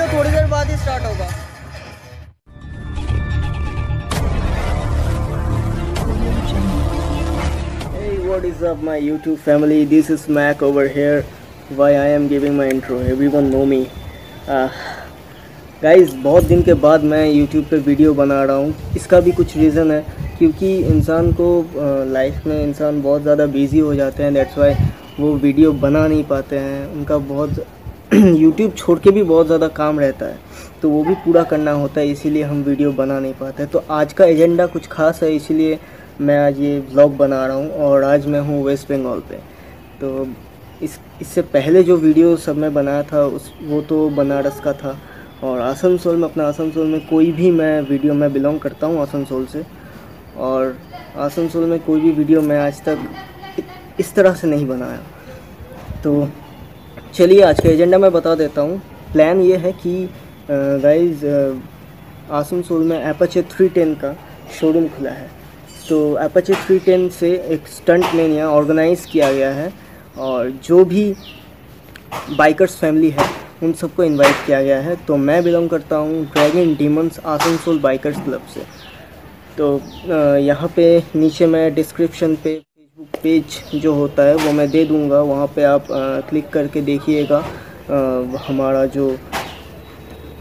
Video थोड़ी देर बाद ही स्टार्ट होगा what is up, my YouTube family? This is Mac over here. Why I am giving my intro? Everyone know me. Guys बहुत दिन के बाद मैं YouTube पे वीडियो बना रहा हूँ इसका भी कुछ रीज़न है क्योंकि इंसान को लाइफ में इंसान बहुत ज़्यादा बिज़ी हो जाते हैं दैट्स वाई वो वीडियो बना नहीं पाते हैं उनका बहुत यूट्यूब छोड़ के भी बहुत ज़्यादा काम रहता है तो वो भी पूरा करना होता है, इसीलिए हम वीडियो बना नहीं पाते। तो आज का एजेंडा कुछ खास है, इसीलिए मैं आज ये ब्लॉग बना रहा हूँ और आज मैं हूँ वेस्ट बंगाल पे। तो इस, इससे पहले जो वीडियो सब मैं बनाया था, उस, वो तो बनारस का था। और आसनसोल में, अपना आसनसोल में कोई भी मैं वीडियो, मैं बिलोंग करता हूँ आसनसोल से। और आसनसोल में कोई भी वीडियो मैं आज तक इस तरह से नहीं बनाया। तो चलिए, आज का एजेंडा मैं बता देता हूँ। प्लान ये है कि गाइज़ आसनसोल में एपाचे थ्री टेन का शोरूम खुला है। तो एपाचे थ्री टेन से एक स्टंट मेनिया ऑर्गेनाइज़ किया गया है और जो भी बाइकर्स फैमिली है, उन सबको इनवाइट किया गया है। तो मैं बिलोंग करता हूँ Dragon Demons Asansol bikers club से। तो यहाँ पे नीचे मैं डिस्क्रिप्शन पे पेज जो होता है वो मैं दे दूँगा। वहाँ पे आप आ, क्लिक करके देखिएगा। हमारा जो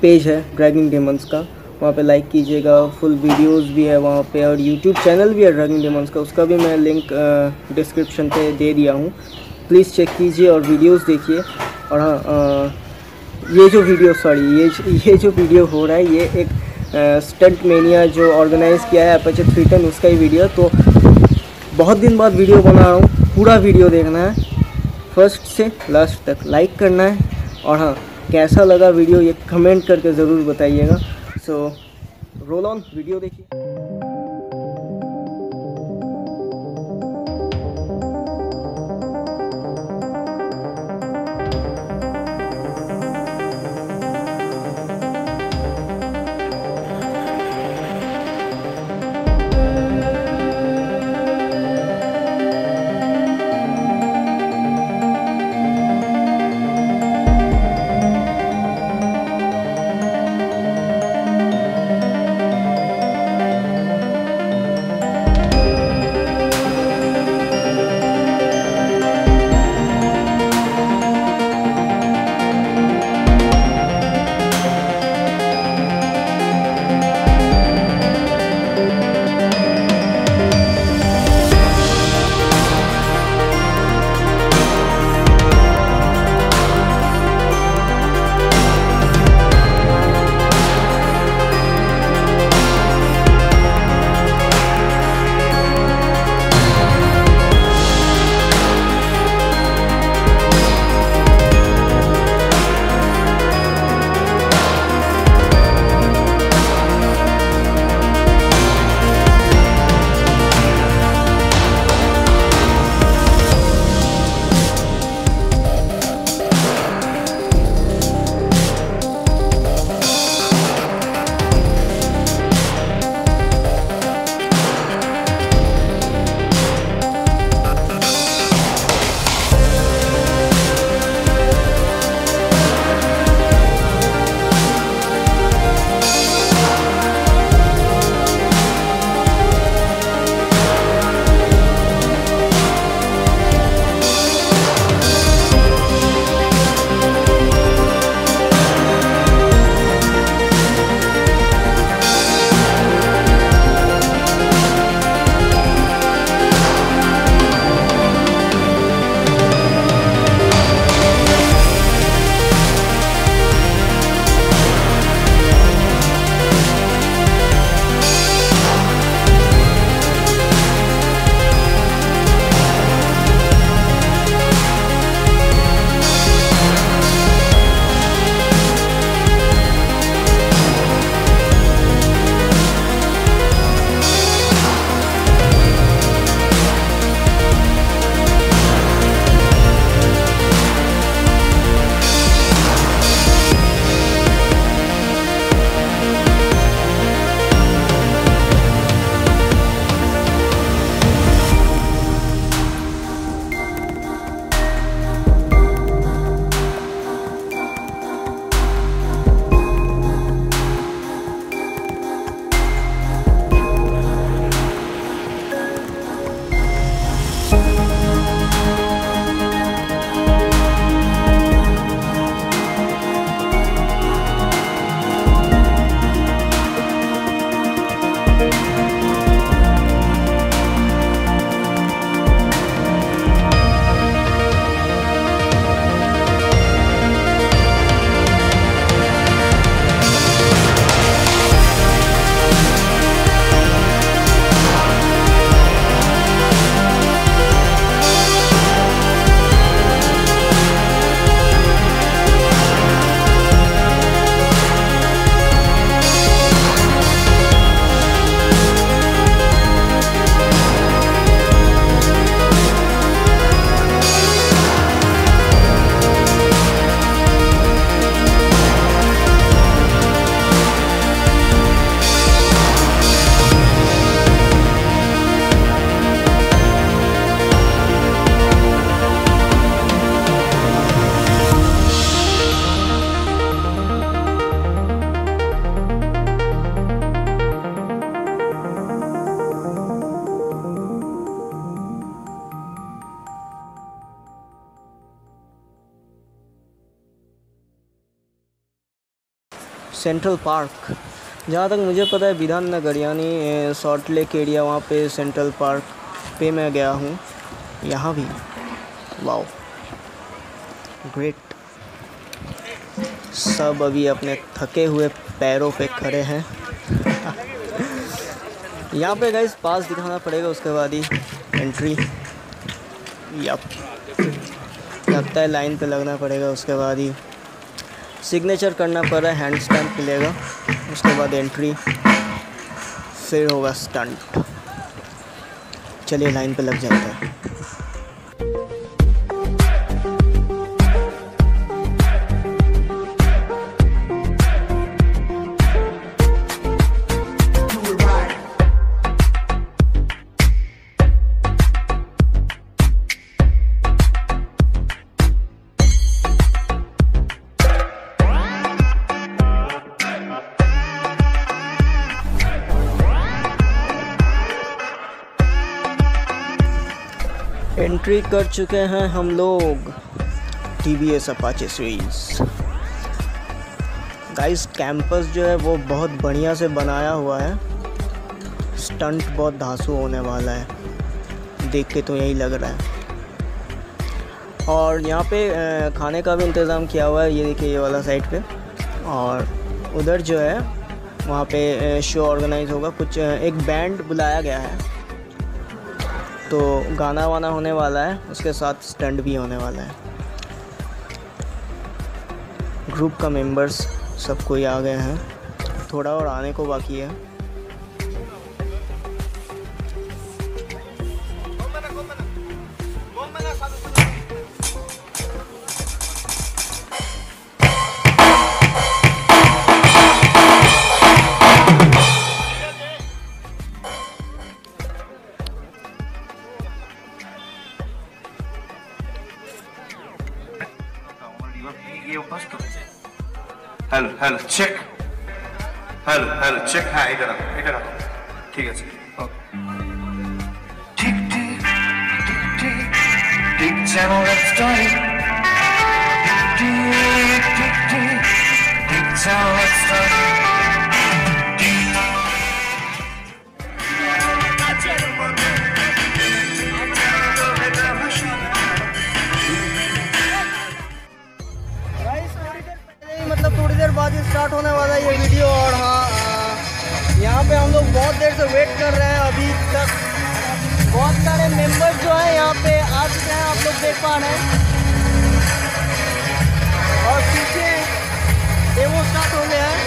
पेज है ड्रैगन डेमंस का वहाँ पे लाइक कीजिएगा। फुल वीडियोस भी है वहाँ पे और यूट्यूब चैनल भी है ड्रैगन डेमंस का। उसका भी मैं लिंक डिस्क्रिप्शन पे दे दिया हूँ। प्लीज़ चेक कीजिए और वीडियोस देखिए। और हाँ ये जो वीडियो सॉरी ये ये जो वीडियो हो रहा है ये एक स्टंट मेनिया जो ऑर्गेनाइज़ किया है अपचे थ्री टेन उसका ही वीडियो तो बहुत दिन बाद वीडियो बना रहा हूँ। पूरा वीडियो देखना है। फ़र्स्ट से लास्ट तक लाइक करना है। और हाँ कैसा लगा वीडियो ये कमेंट करके ज़रूर बताइएगा। सो रोल ऑन वीडियो देखिए। Central Park. जहाँ तक मुझे पता है, विधान नगर, यानी सॉल्ट लेक एरिया, वहाँ पे सेंट्रल पार्क पे मैं गया हूँ। यहाँ भी। वाओ। ग्रेट। सब अभी अपने थके हुए पैरों पे खड़े हैं। यहाँ पे गाइस पास दिखाना पड़ेगा, उसके बाद ही एंट्री यप लगता है लाइन पे लगना पड़ेगा, उसके बाद ही। सिग्नेचर करना पड़ रहा है हैंड स्टैंप मिलेगा, उसके बाद एंट्री, फिर होगा स्टंट। चलिए लाइन पे लग जाता है। एंट्री कर चुके हैं हम लोग। T V S Apache series guys campus जो है वो बहुत बढ़िया से बनाया हुआ है। स्टंट बहुत धांसू होने वाला है। देख के तो यही लग रहा है। और यहाँ पे खाने का भी इंतज़ाम किया हुआ है, ये देखिए ये वाला साइड पे। और उधर जो है, वहाँ पे शो ऑर्गेनाइज होगा। कुछ एक बैंड बुलाया गया है। तो गाना वाना होने वाला है, उसके साथ स्टंट भी होने वाला है। ग्रुप का मेंबर्स सब कोई आ गए हैं। थोड़ा और आने को बाकी है। hello hello check hello hello check হ্যাঁ এটা রাখো এটা রাখো ঠিক আছে ঠিক ঠিক ঠিক ঠিক ঠিক যেন স্টোরি ঠিক ঠিক ঠিক ঠিক যেন স্টোরি रहे हैं। और पीछे डेमो स्टार्ट हो गया है।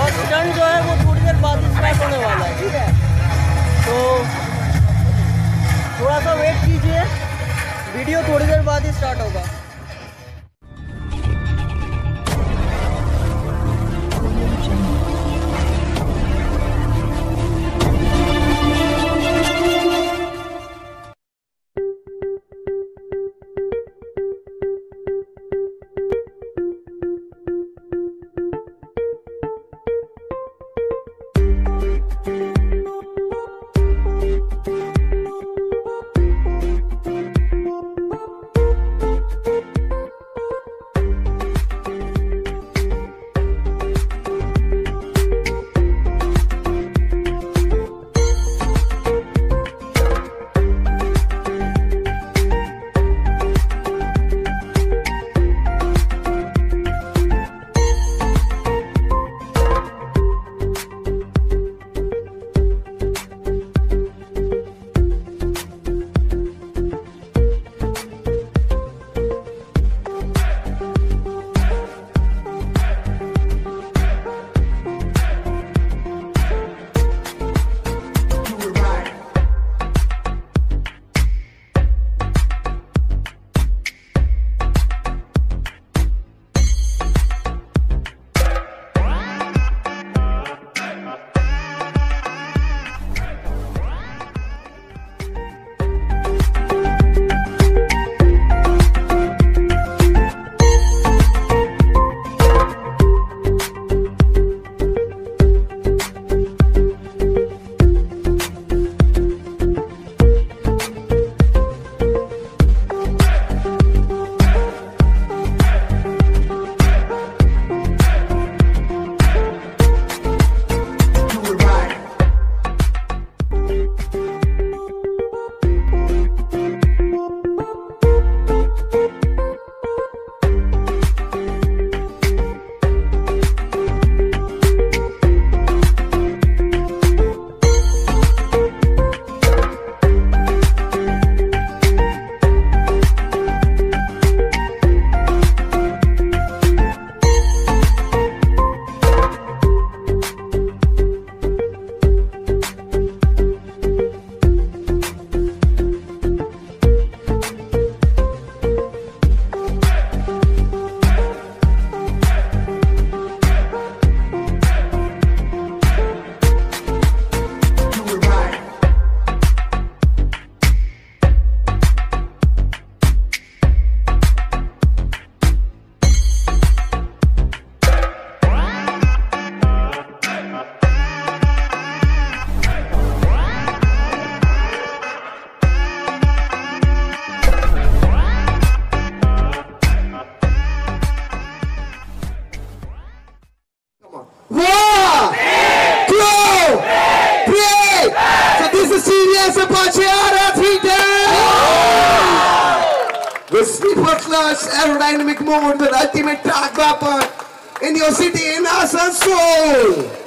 और स्टंट जो है वो थोड़ी देर बाद स्टार्ट होने वाला है, ठीक है? तो थोड़ा सा वेट कीजिए। वीडियो थोड़ी देर बाद ही स्टार्ट होगा। punch it out sleeper aerodynamic mode, the ultimate track weapon in your city, in us and soul!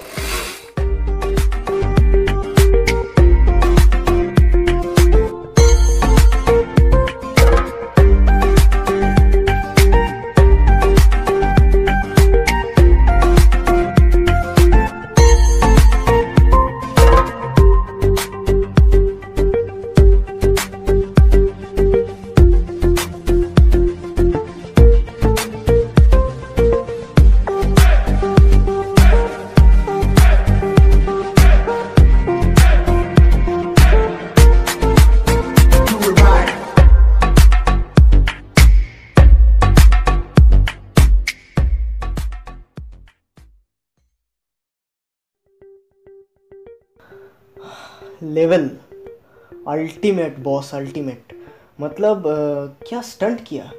Level ultimate boss ultimate मतलब अ, क्या स्टंट किया?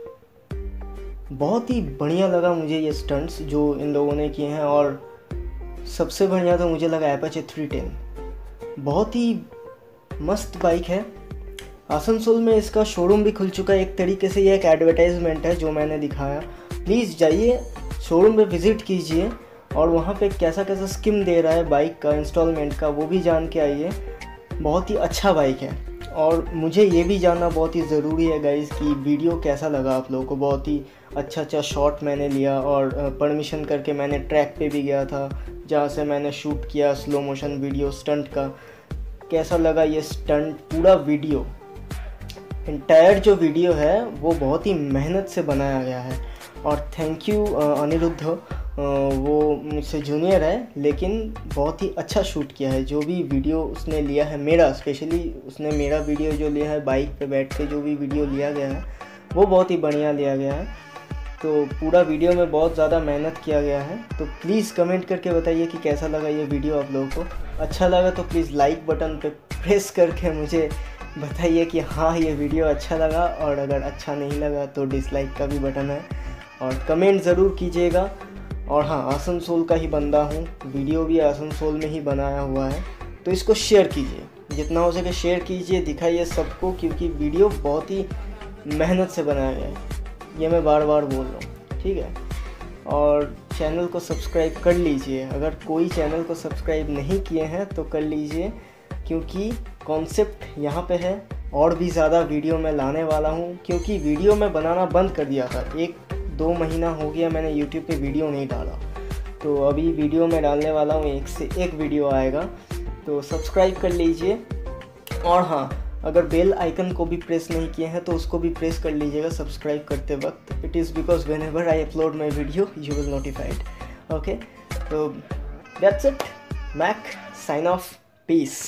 बहुत ही बढ़िया लगा मुझे ये स्टंट्स जो इन लोगों ने किए हैं और सबसे बढ़िया तो मुझे लगा एपाचे थ्री टेन बहुत ही मस्त बाइक है। आसनसोल में इसका शोरूम भी खुल चुका है। एक तरीके से ये एक एडवर्टाइजमेंट है जो मैंने दिखाया। प्लीज़ जाइए शोरूम पे विज़िट कीजिए और वहाँ पे कैसा कैसा स्कीम दे रहा है बाइक का इंस्टॉलमेंट का वो भी जान के आइए। बहुत ही अच्छा बाइक है। और मुझे ये भी जानना बहुत ही ज़रूरी है गाइज़ कि वीडियो कैसा लगा आप लोगों को? बहुत ही अच्छा अच्छा शॉट मैंने लिया और परमिशन करके मैंने ट्रैक पे भी गया था, जहाँ से मैंने शूट किया स्लो मोशन वीडियो स्टंट का। कैसा लगा ये स्टंट पूरा वीडियो इंटायर जो वीडियो है, वो बहुत ही मेहनत से बनाया गया है। और थैंक यू अनिरुद्ध। वो मुझसे जूनियर है, लेकिन बहुत ही अच्छा शूट किया है। जो भी वीडियो उसने लिया है, मेरा स्पेशली उसने मेरा वीडियो जो लिया है बाइक पे बैठ के जो भी वीडियो लिया गया है, वो बहुत ही बढ़िया लिया गया है। तो पूरा वीडियो में बहुत ज़्यादा मेहनत किया गया है। तो प्लीज़ कमेंट करके बताइए कि कैसा लगा ये वीडियो आप लोगों को। अच्छा लगा तो प्लीज़ लाइक बटन पे प्रेस करके मुझे बताइए कि हाँ ये वीडियो अच्छा लगा। और अगर अच्छा नहीं लगा तो डिसलाइक का भी बटन है। और कमेंट ज़रूर कीजिएगा। और हाँ आसनसोल का ही बंदा हूँ। वीडियो भी आसनसोल में ही बनाया हुआ है। तो इसको शेयर कीजिए। जितना हो सके शेयर कीजिए, दिखाइए सबको, क्योंकि वीडियो बहुत ही मेहनत से बनाया गया है। ये मैं बार बार बोल रहा हूँ, ठीक है? और चैनल को सब्सक्राइब कर लीजिए। अगर कोई चैनल को सब्सक्राइब नहीं किए हैं तो कर लीजिए। क्योंकि कॉन्सेप्ट यहाँ पे है। और भी ज़्यादा वीडियो मैं लाने वाला हूँ। क्योंकि वीडियो मैं बनाना बंद कर दिया था। एक दो महीना हो गया मैंने यूट्यूब पे वीडियो नहीं डाला। तो अभी वीडियो मैं डालने वाला हूँ, एक से एक वीडियो आएगा। तो सब्सक्राइब कर लीजिए। और हाँ अगर बेल आइकन को भी प्रेस नहीं किए हैं तो उसको भी प्रेस कर लीजिएगा सब्सक्राइब करते वक्त। It is because whenever I upload my video you will notified okay तो that's it Mac sign off peace